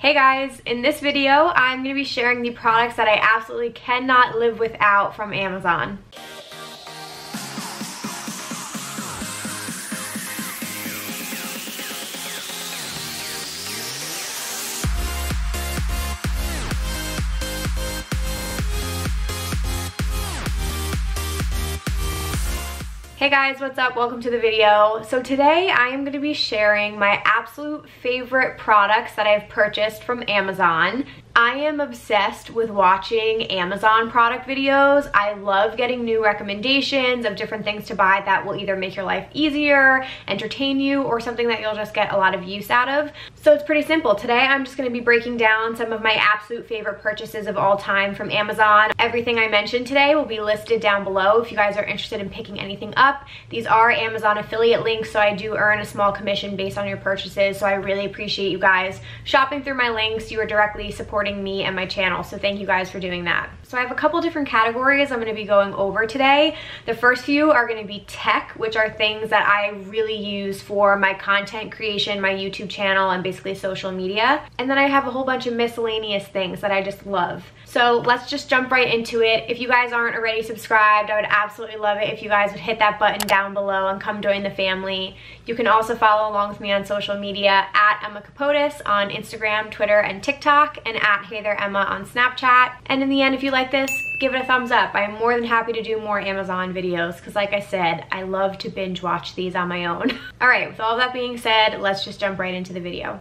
Hey guys, in this video, I'm going to be sharing the products that I absolutely cannot live without from Amazon. Hey guys, what's up? Welcome to the video. So today I am going to be sharing my absolute favorite products that I've purchased from Amazon. I am obsessed with watching Amazon product videos. I love getting new recommendations of different things to buy that will either make your life easier, entertain you, or something that you'll just get a lot of use out of. So it's pretty simple. Today I'm just gonna be breaking down some of my absolute favorite purchases of all time from Amazon. Everything I mentioned today will be listed down below if you guys are interested in picking anything up. These are Amazon affiliate links, so I do earn a small commission based on your purchases, so I really appreciate you guys shopping through my links. You are directly supporting supporting me and my channel. So thank you guys for doing that. So I have a couple different categories I'm gonna be going over today. The first few are gonna be tech, which are things that I really use for my content creation, my YouTube channel, and basically social media. And then I have a whole bunch of miscellaneous things that I just love. So let's just jump right into it. If you guys aren't already subscribed, I would absolutely love it if you guys would hit that button down below and come join the family. You can also follow along with me on social media at Emma Kapotes on Instagram, Twitter, and TikTok, and at Hey There Emma on Snapchat. And in the end, if you like this, give it a thumbs up. I'm more than happy to do more Amazon videos because like I said, I love to binge watch these on my own. all right, with all that being said, let's just jump right into the video.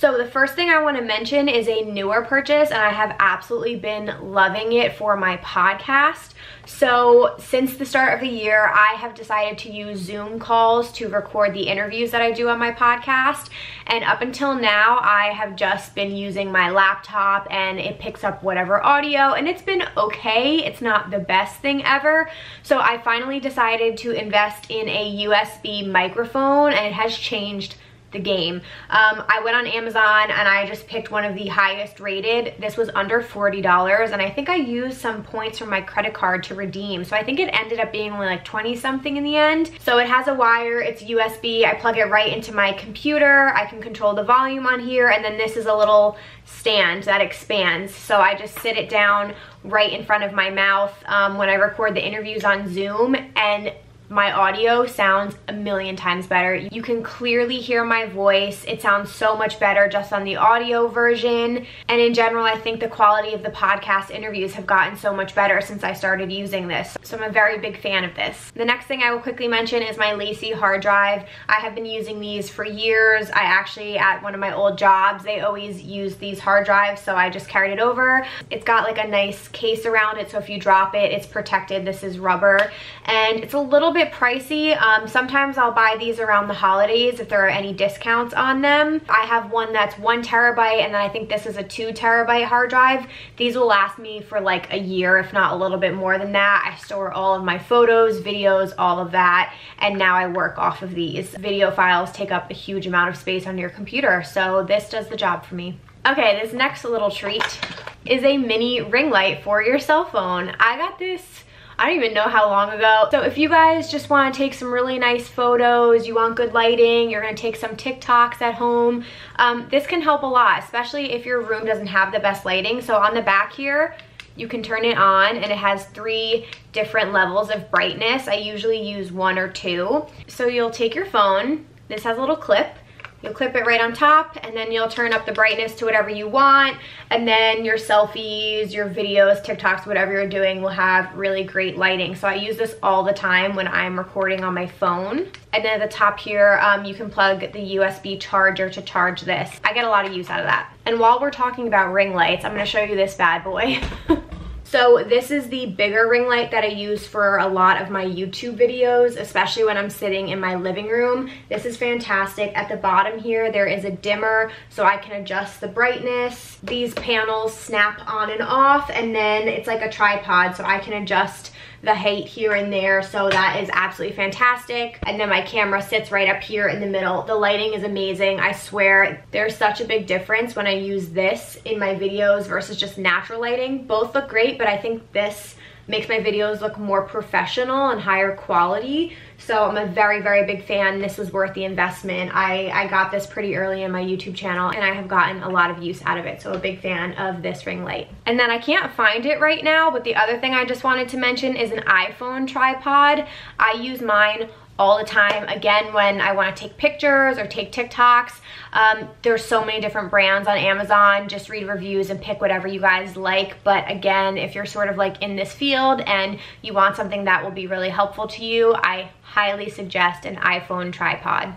So the first thing I want to mention is a newer purchase and I have absolutely been loving it for my podcast. So since the start of the year, I have decided to use Zoom calls to record the interviews that I do on my podcast. And up until now, I have just been using my laptop and it picks up whatever audio and it's been okay. It's not the best thing ever. So I finally decided to invest in a USB microphone and it has changed the game. Um, I went on Amazon and I just picked one of the highest rated. This was under $40 and I think I used some points from my credit card to redeem. So I think it ended up being only like 20 something in the end. So it has a wire, it's USB. I plug it right into my computer. I can control the volume on here and then this is a little stand that expands. So I just sit it down right in front of my mouth um, when I record the interviews on Zoom and my audio sounds a million times better. You can clearly hear my voice. It sounds so much better just on the audio version. And in general, I think the quality of the podcast interviews have gotten so much better since I started using this. So I'm a very big fan of this. The next thing I will quickly mention is my LaCie hard drive. I have been using these for years. I actually, at one of my old jobs, they always use these hard drives, so I just carried it over. It's got like a nice case around it, so if you drop it, it's protected. This is rubber. And it's a little bit bit pricey. Um, sometimes I'll buy these around the holidays if there are any discounts on them. I have one that's one terabyte and then I think this is a two terabyte hard drive. These will last me for like a year, if not a little bit more than that. I store all of my photos, videos, all of that. And now I work off of these. Video files take up a huge amount of space on your computer. So this does the job for me. Okay, this next little treat is a mini ring light for your cell phone. I got this I don't even know how long ago. So if you guys just wanna take some really nice photos, you want good lighting, you're gonna take some TikToks at home, um, this can help a lot, especially if your room doesn't have the best lighting. So on the back here, you can turn it on and it has three different levels of brightness. I usually use one or two. So you'll take your phone, this has a little clip, You'll clip it right on top and then you'll turn up the brightness to whatever you want. And then your selfies, your videos, TikToks, whatever you're doing will have really great lighting. So I use this all the time when I'm recording on my phone. And then at the top here, um, you can plug the USB charger to charge this. I get a lot of use out of that. And while we're talking about ring lights, I'm gonna show you this bad boy. So this is the bigger ring light that I use for a lot of my YouTube videos, especially when I'm sitting in my living room. This is fantastic. At the bottom here, there is a dimmer so I can adjust the brightness. These panels snap on and off and then it's like a tripod so I can adjust the height here and there so that is absolutely fantastic. And then my camera sits right up here in the middle. The lighting is amazing i swear. There's such a big difference when i use this in my videos versus just natural lighting. Both look great but i think this makes my videos look more professional and higher quality. So I'm a very, very big fan. This was worth the investment. I, I got this pretty early in my YouTube channel and I have gotten a lot of use out of it. So a big fan of this ring light. And then I can't find it right now, but the other thing I just wanted to mention is an iPhone tripod. I use mine all the time. Again, when I wanna take pictures or take TikToks, um, there's so many different brands on Amazon. Just read reviews and pick whatever you guys like. But again, if you're sort of like in this field and you want something that will be really helpful to you, I highly suggest an iPhone tripod.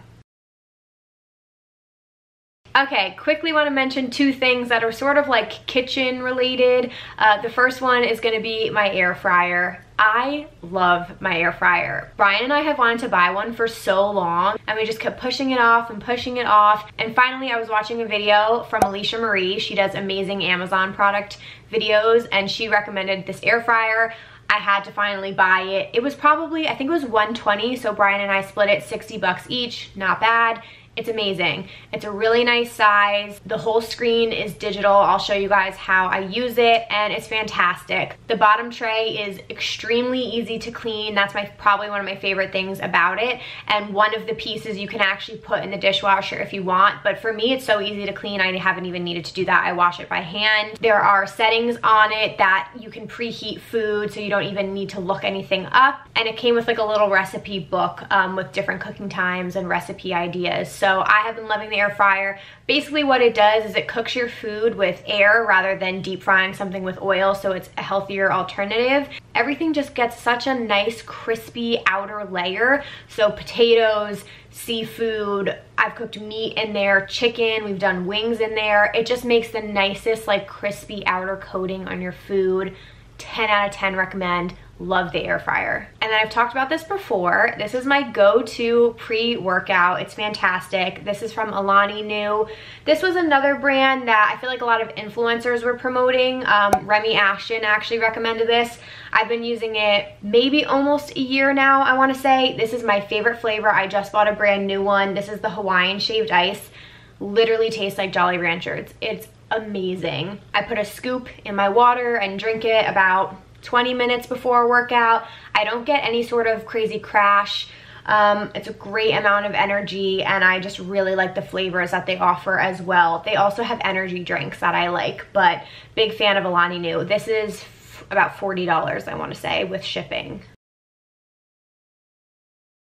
Okay, quickly want to mention two things that are sort of like kitchen related. Uh, the first one is going to be my air fryer. I love my air fryer. Brian and I have wanted to buy one for so long and we just kept pushing it off and pushing it off. And finally I was watching a video from Alisha Marie. She does amazing Amazon product videos and she recommended this air fryer. I had to finally buy it. It was probably, I think it was 120 so Brian and I split it 60 bucks each, not bad. It's amazing. It's a really nice size. The whole screen is digital. I'll show you guys how I use it and it's fantastic. The bottom tray is extremely easy to clean. That's my probably one of my favorite things about it. And one of the pieces you can actually put in the dishwasher if you want. But for me, it's so easy to clean. I haven't even needed to do that. I wash it by hand. There are settings on it that you can preheat food so you don't even need to look anything up. And it came with like a little recipe book um, with different cooking times and recipe ideas. So I have been loving the air fryer. Basically what it does is it cooks your food with air rather than deep frying something with oil, so it's a healthier alternative. Everything just gets such a nice crispy outer layer. So potatoes, seafood, I've cooked meat in there, chicken, we've done wings in there. It just makes the nicest like crispy outer coating on your food. 10 out of 10 recommend love the air fryer. And then I've talked about this before. This is my go-to pre-workout. It's fantastic. This is from Alani Nu. This was another brand that I feel like a lot of influencers were promoting. Um, Remi Ashten actually recommended this. I've been using it maybe almost a year now, I wanna say. This is my favorite flavor. I just bought a brand new one. This is the Hawaiian shaved ice. Literally tastes like Jolly Ranchers. It's amazing. I put a scoop in my water and drink it about 20 minutes before a workout. I don't get any sort of crazy crash. Um, it's a great amount of energy and I just really like the flavors that they offer as well. They also have energy drinks that I like, but big fan of Alani Nu. This is about $40, I wanna say, with shipping.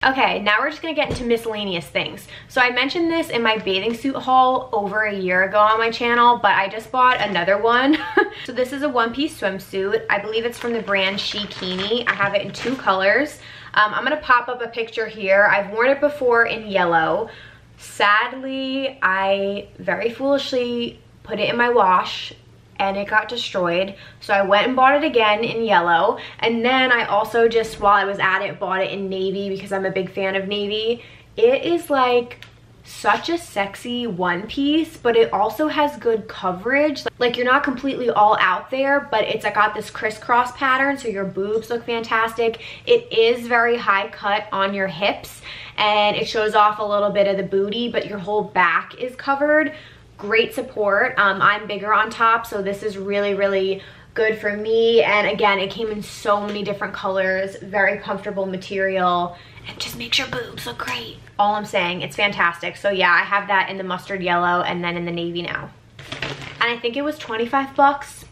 Okay, now we're just gonna get into miscellaneous things. So I mentioned this in my bathing suit haul over a year ago on my channel, but I just bought another one. so this is a one-piece swimsuit. I believe it's from the brand Shekini. I have it in two colors. Um, I'm gonna pop up a picture here. I've worn it before in yellow. Sadly, I very foolishly put it in my wash and it got destroyed. So I went and bought it again in yellow. And then I also just, while I was at it, bought it in navy because I'm a big fan of navy. It is like such a sexy one piece, but it also has good coverage. Like you're not completely all out there, but it's got this crisscross pattern, so your boobs look fantastic. It is very high cut on your hips, and it shows off a little bit of the booty, but your whole back is covered great support. Um, I'm bigger on top, so this is really, really good for me. And again, it came in so many different colors, very comfortable material, and just makes your boobs look great. All I'm saying, it's fantastic. So yeah, I have that in the mustard yellow and then in the navy now. And I think it was 25 bucks.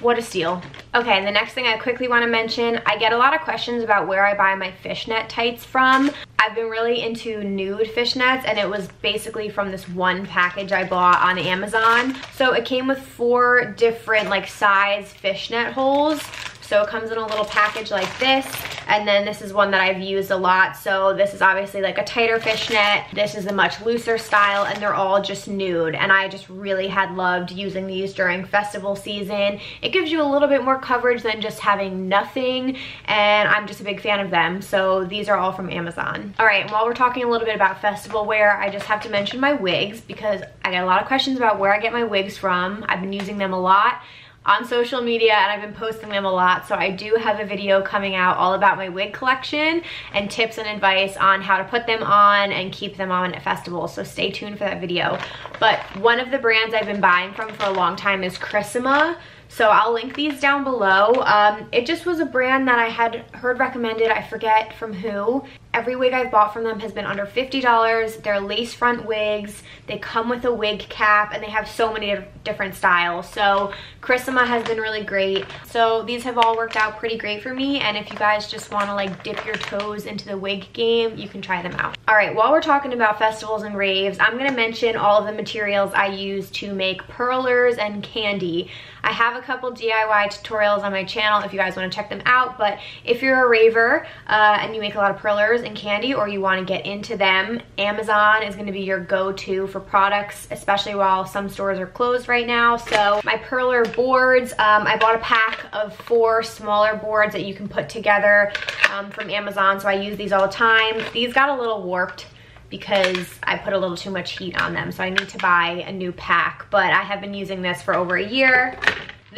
What a steal. Okay, the next thing I quickly want to mention, I get a lot of questions about where I buy my fishnet tights from. I've been really into nude fishnets and it was basically from this one package I bought on Amazon. So it came with four different like size fishnet holes. So it comes in a little package like this. And then this is one that I've used a lot. So this is obviously like a tighter fishnet. This is a much looser style and they're all just nude. And I just really had loved using these during festival season. It gives you a little bit more coverage than just having nothing. And I'm just a big fan of them. So these are all from Amazon. All right, while we're talking a little bit about festival wear, I just have to mention my wigs because I get a lot of questions about where I get my wigs from. I've been using them a lot on social media and I've been posting them a lot. So I do have a video coming out all about my wig collection and tips and advice on how to put them on and keep them on at festivals. So stay tuned for that video. But one of the brands I've been buying from for a long time is Kryssma. So I'll link these down below. Um, it just was a brand that I had heard recommended, I forget from who. Every wig I've bought from them has been under $50. They're lace front wigs. They come with a wig cap and they have so many different styles. So Kryssma has been really great. So these have all worked out pretty great for me. And if you guys just want to like dip your toes into the wig game, you can try them out. All right, while we're talking about festivals and raves, I'm going to mention all of the materials I use to make perlers and candy. I have a couple DIY tutorials on my channel if you guys want to check them out, but if you're a raver uh, and you make a lot of perlers and candy or you want to get into them, Amazon is going to be your go-to for products, especially while some stores are closed right now. So my perler boards, um, I bought a pack of four smaller boards that you can put together um, from Amazon, so I use these all the time. These got a little warped because I put a little too much heat on them. So I need to buy a new pack, but I have been using this for over a year.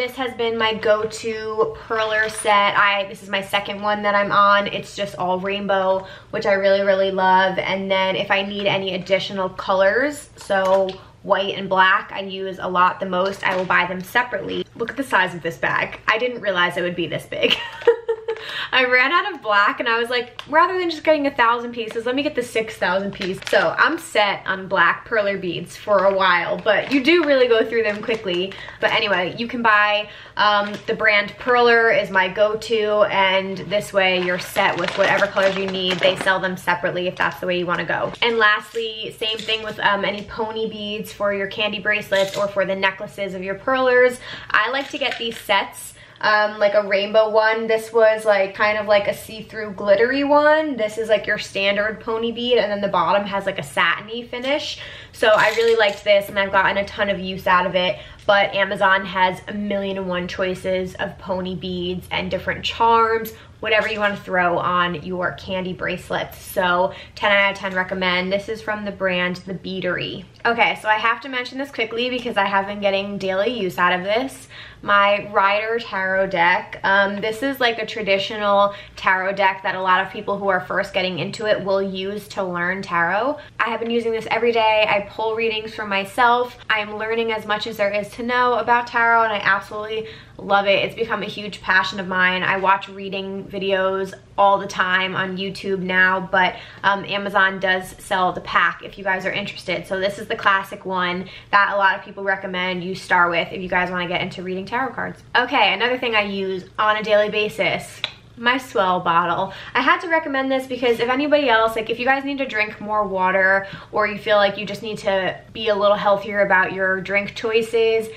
This has been my go-to perler set. I This is my second one that I'm on. It's just all rainbow, which I really, really love. And then if I need any additional colors, so white and black I use a lot the most, I will buy them separately. Look at the size of this bag. I didn't realize it would be this big. I ran out of black and I was like, rather than just getting a thousand pieces, let me get the 6,000 piece. So I'm set on black perler beads for a while, but you do really go through them quickly. But anyway, you can buy um, the brand Perler is my go-to and this way you're set with whatever colors you need. They sell them separately if that's the way you wanna go. And lastly, same thing with um, any pony beads for your candy bracelets or for the necklaces of your perlers. I like to get these sets um, like a rainbow one. This was like kind of like a see-through glittery one. This is like your standard pony bead and then the bottom has like a satiny finish. So I really liked this and I've gotten a ton of use out of it. But Amazon has a million and one choices of pony beads and different charms, whatever you want to throw on your candy bracelets. So 10 out of 10 recommend. This is from the brand The Beadery. Okay, so I have to mention this quickly because I have been getting daily use out of this my Rider Tarot deck. Um, this is like a traditional tarot deck that a lot of people who are first getting into it will use to learn tarot. I have been using this every day. I pull readings for myself. I'm learning as much as there is to know about tarot and I absolutely love it. It's become a huge passion of mine. I watch reading videos all the time on YouTube now, but um, Amazon does sell the pack if you guys are interested. So this is the classic one that a lot of people recommend you start with if you guys want to get into reading tarot cards. Okay, another thing I use on a daily basis my S'well bottle. I had to recommend this because if anybody else, like if you guys need to drink more water or you feel like you just need to be a little healthier about your drink choices,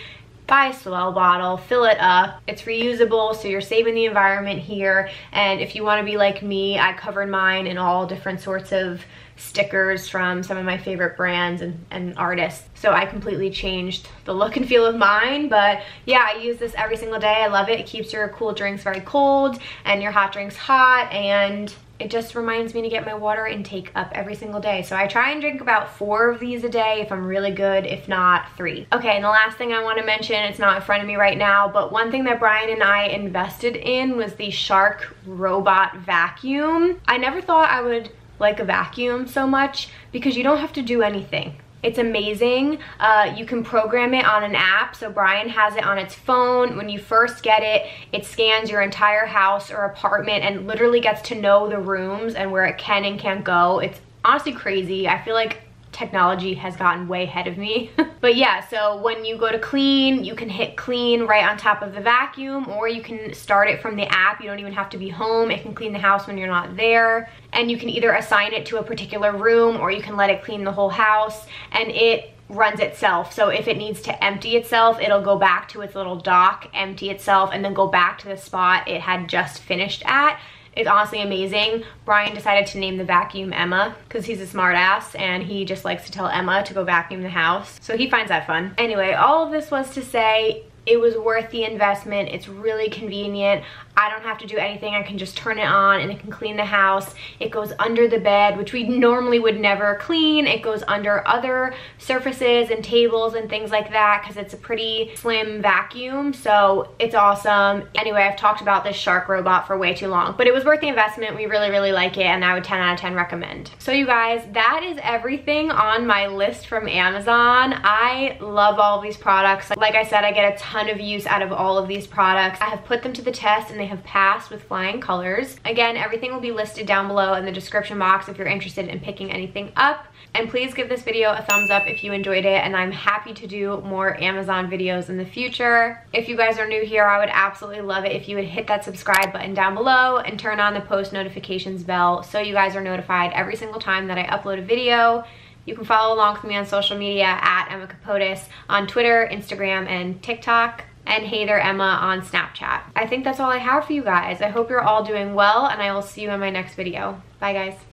buy a S'well bottle, fill it up. It's reusable, so you're saving the environment here. And if you wanna be like me, I covered mine in all different sorts of stickers from some of my favorite brands and, and artists. So I completely changed the look and feel of mine. But yeah, I use this every single day. I love it. It keeps your cool drinks very cold and your hot drinks hot. And it just reminds me to get my water intake up every single day. So I try and drink about four of these a day if I'm really good, if not three. Okay, and the last thing I wanna mention, it's not in front of me right now, but one thing that Brian and I invested in was the Shark Robot Vacuum. I never thought I would like a vacuum so much because you don't have to do anything. It's amazing. Uh, you can program it on an app. So Brian has it on its phone. When you first get it, it scans your entire house or apartment and literally gets to know the rooms and where it can and can't go. It's honestly crazy. I feel like technology has gotten way ahead of me. but yeah, so when you go to clean, you can hit clean right on top of the vacuum or you can start it from the app. You don't even have to be home. It can clean the house when you're not there. And you can either assign it to a particular room or you can let it clean the whole house and it runs itself. So if it needs to empty itself, it'll go back to its little dock, empty itself, and then go back to the spot it had just finished at is honestly amazing. Brian decided to name the vacuum Emma because he's a smartass and he just likes to tell Emma to go vacuum the house. So he finds that fun. Anyway, all of this was to say it was worth the investment. It's really convenient. I don't have to do anything. I can just turn it on and it can clean the house. It goes under the bed, which we normally would never clean. It goes under other surfaces and tables and things like that because it's a pretty slim vacuum. So it's awesome. Anyway, I've talked about this Shark robot for way too long, but it was worth the investment. We really, really like it and I would 10 out of 10 recommend. So you guys, that is everything on my list from Amazon. I love all these products. Like I said, I get a ton of use out of all of these products. I have put them to the test and they have passed with flying colors. Again, everything will be listed down below in the description box if you're interested in picking anything up. And please give this video a thumbs up if you enjoyed it and I'm happy to do more Amazon videos in the future. If you guys are new here, I would absolutely love it if you would hit that subscribe button down below and turn on the post notifications bell so you guys are notified every single time that I upload a video. You can follow along with me on social media at Emma Kapotes on Twitter, Instagram, and TikTok and Hey There Emma on Snapchat. I think that's all I have for you guys. I hope you're all doing well and I will see you in my next video. Bye guys.